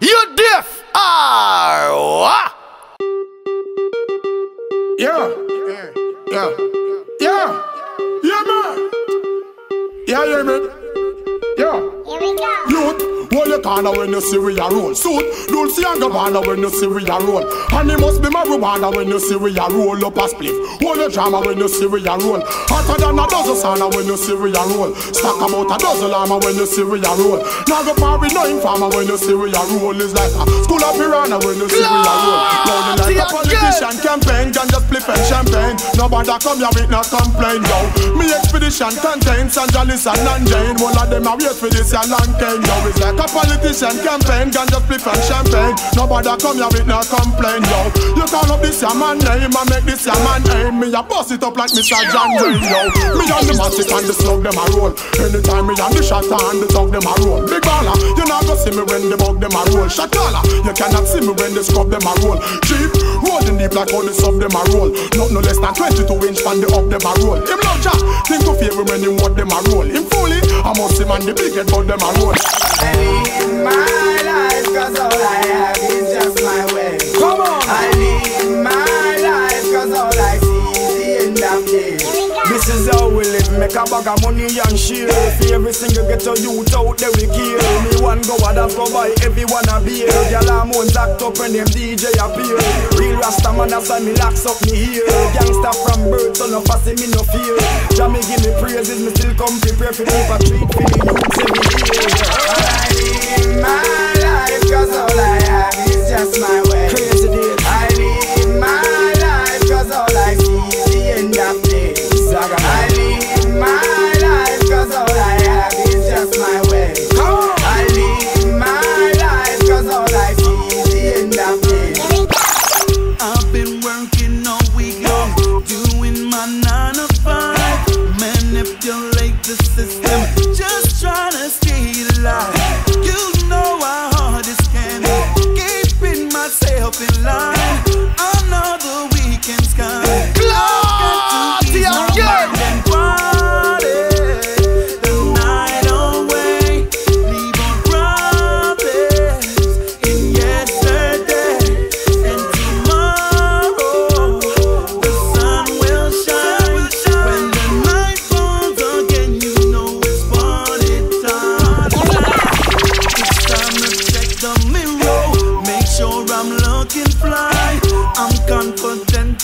You deaf? Ah? Yeah, yeah, yeah, yeah, man. Yeah, yeah, man. Yeah. Hold your corner when you see we a roll. Suit, Dolce Gabbana when you see we a roll. And it must be marijuana when you see we a roll up a spliff. Hold your drama when you see we a roll. Hotter than a dozen sauna when you see we a roll. Stack about a dozen llama when you see we a roll. Now go party no informer when you see we a roll. It's like a school of piranha when you see we a roll. Loading like a politician campaign, can just and champagne. Nobody come here with no complain, yo. Me expedition contains Angelis and Nanjane. One of them a wait for this a long time, yo. It's like a politician campaign, ganja split and champagne. Nobody come here with no complain, yo. You call up this your man name and make this your man name. Me a boss it up like Mr. John Wayne, yo. Me and the massive and the slug them a roll. Anytime me and the shot and the dog them a roll. Big baller, you not go see me when the bug them a roll. Shatala, you cannot see me when the scrub them a roll. Cheap, rolling deep like all the sub them a roll. Not no less than 22 inch from the up them a roll. Him love jack, think of favor when him what them a roll. Him fully, I must him and the big head but them a roll. Live my life cause all I have make a bag of money and share For every single ghetto youth out there we kill Me one go a dance go buy everyone a beer. Gyal hormones act up when them DJ appear. Real Rasta man that's why me locks up me here. Gangsta from birth so no fussy me no fear. Jah me give me praises me still come prepare for a treat for the youth every year I live my life cause all I have is just my Manipulate the system,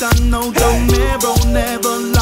I know the mirror never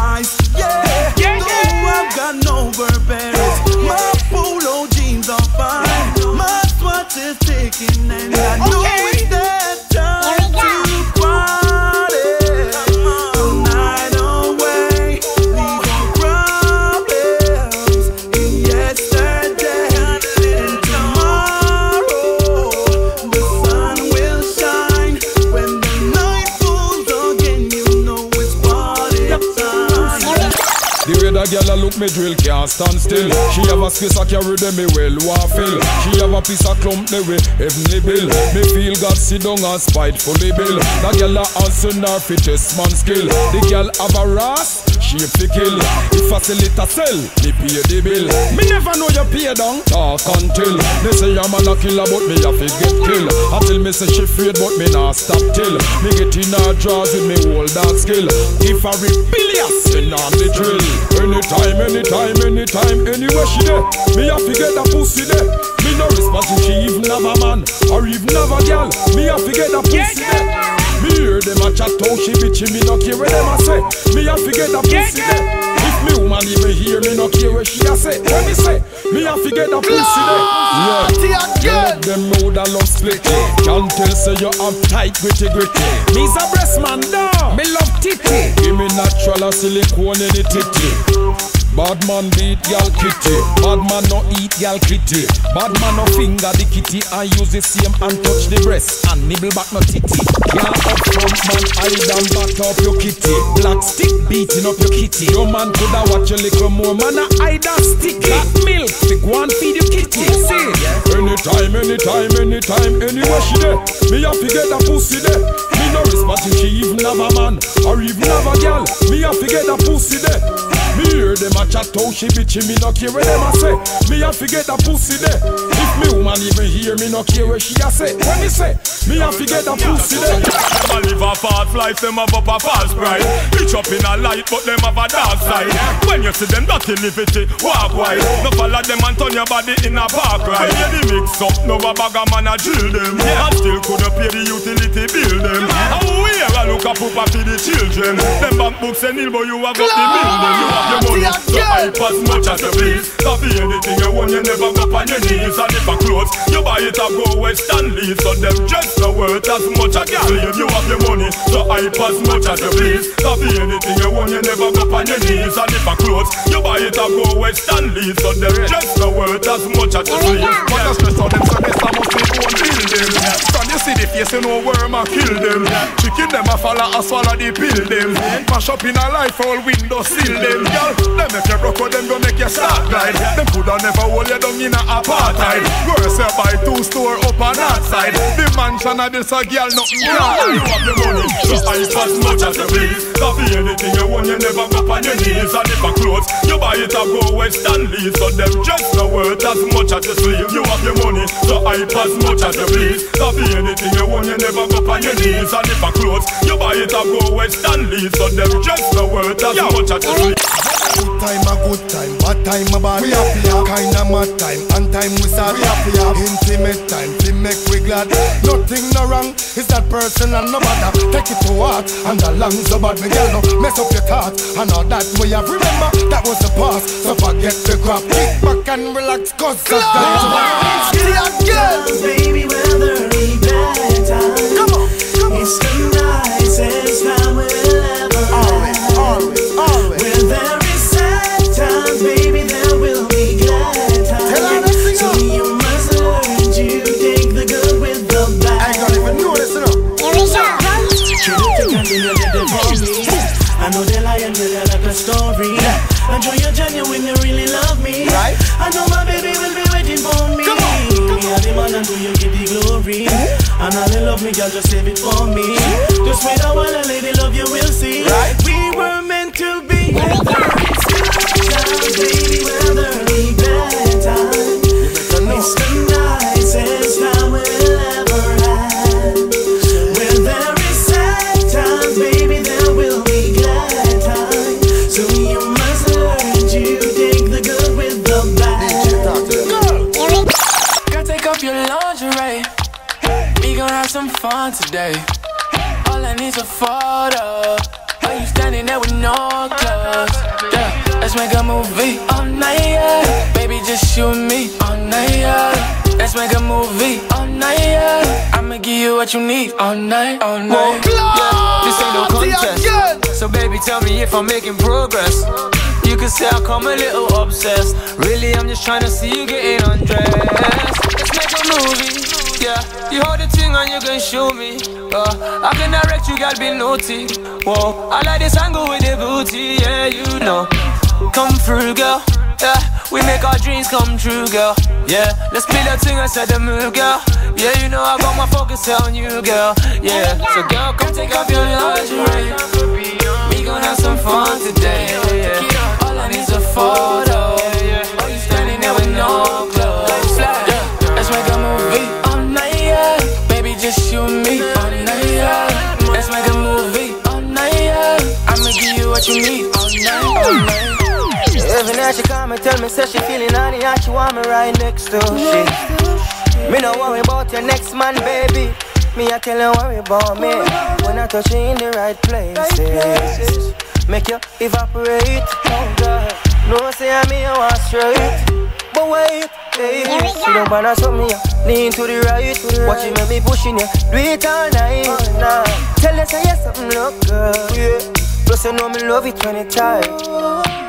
The way that girl a look me drill can't stand still. She have a space I carry them me well want fill. She have a piece of clump the way heavenly bill. Me feel God sit down and spitefully bill. That girl a answer her fittest man skill. The girl have a ras. She fi kill If I sell it, I sell Me pay the bill Me never know you pay down Talk until They say I'm a killer But me have to get kill Until me say she afraid But me not stop till Me get in her drawers With me whole dark skill If I rebellious Then I'm the drill Anytime, anytime, anytime Anywhere she there Me have to get a pussy there Me no response if she even have a man Or even have a girl Me have to get a pussy there me hear them a chat how she bitchy, me no care what them a say. Me a forget a pussy there. If me woman even hear me no care what she a say. When me say, me a forget a pussy there. Yeah, you them know that love split. Can't tell say you have tight gritty gritty. Me's a breast man now. Natural a silicone in the titty. Bad man beat y'all kitty. Bad man no eat y'all kitty. Bad man no finger the kitty and use the same and touch the breast and nibble back no titty. Y'all up front man hide and back up your kitty. Black stick beating up your kitty. Your man coulda watch a little more man a hide and stick. That milk fi go and feed your kitty. See? Anytime, anytime, anytime, anywhere she there. Me have to get a pussy there. No respect if she even have a man or even have a girl. Me have to get a pussy there. Hear them a chat how she bitchy, me no care what them a say. Me have to get a pussy there. If Me woman even hear me no care what she a say. When me say, me a forget a pussy then. Them a live a false life, them have up a false pride. Bitch up in a light, but them have a dark side. When you see them dirty liberty, walk wide. No follow them and turn your body in a park ride. Yeah, the mix up, no a bag a man a drill them. And still coulda pay the utility bill them. How we here a look a the children. Them bank books and but you have got the them. You have your money, so hype as much as you please. Copy anything you want, you never go on your knees. And if a clothes, you buy it a go West and leave. So them just no worth as much as you sleeve. You have your money, so hype as much as you please. Copy anything you want, you never go on your knees. And if a clothes, you buy it a go West and leave. So them just no worth as much as you sleeve. But the stress of them, so they must be one building. From you see the face, you know worm a kill them. Chicken them a follow a swallow the pill. Mash up in a life, all windows sill them. Girl, them make go make you start glide. Them coulda never hold you down in a apartheid. Worse you buy two store up on that side. The mansion a this a girl nothing. You have the money, so hype as much as you please. Copy anything you want, you never go on your knees. And if a clothes, you buy it a go West and leave. So them just no worth as much as you sleeve. You have your money, so hype as much as you please. Copy anything you want, you never go on your knees. And if a clothes, you buy it a go West and leave. So them just no worth as much as you sleeve. Good time a good time, bad time a bad. We happy. Kinda mad time, and time we sad. We happy. Intimate time, to make we glad. Nothing no wrong, is that person and no matter. Take it to heart, and the lungs so bad. Me girl no mess up your thoughts, and all that we have. Remember that was the past, so forget the crap. Kick back and relax, cause the time. Baby, weather be better. Come on, come on. It's the story. I know you're genuine, you really love me. Right. I know my baby will be waiting for me. Come on, come Me and the man and do you get the glory. Mm-hmm. And all they love me, girl, just save it for me. Mm-hmm. Just wait a while, a lady love you will see. Right. We were meant to be. Whether it's good times, baby, gon' have some fun today. All I need's a photo. Are you standing there with no clothes? Yeah, let's make a movie all night, yeah. Baby, just you and me all night, yeah. Let's make a movie all night, yeah. I'ma give you what you need all night, all night. Yeah, this ain't no contest. So baby, tell me if I'm making progress. You can say I come a little obsessed. Really, I'm just trying to see you getting undressed. Let's make a movie. Yeah, you hold the thing and you can show me. Uh, I can direct you, gotta be naughty. Whoa, I like this angle with the booty. Yeah, you know. Come through, girl. Yeah, we make our dreams come true, girl. Yeah, let's be a thing set the mood, girl. Yeah, you know I got my focus on you, girl. Yeah, so girl, come take off your lingerie. We gon' have some fun today. Yeah. All I need's a photo. Night she come and tell me, say she feeling honey and she want me right next to she. Me no worry about your next man, baby. Me I tell you worry about me when I touch you in the right places. Make you evaporate. No say I me I want straight. But wait, hey, see don't wanna show me lean to the right. Watch you make me pushing you, do it all night. Tell you say yes something look good. Yeah. Plus you know me love it when it's tight.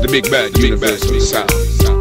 The big bad universal sound.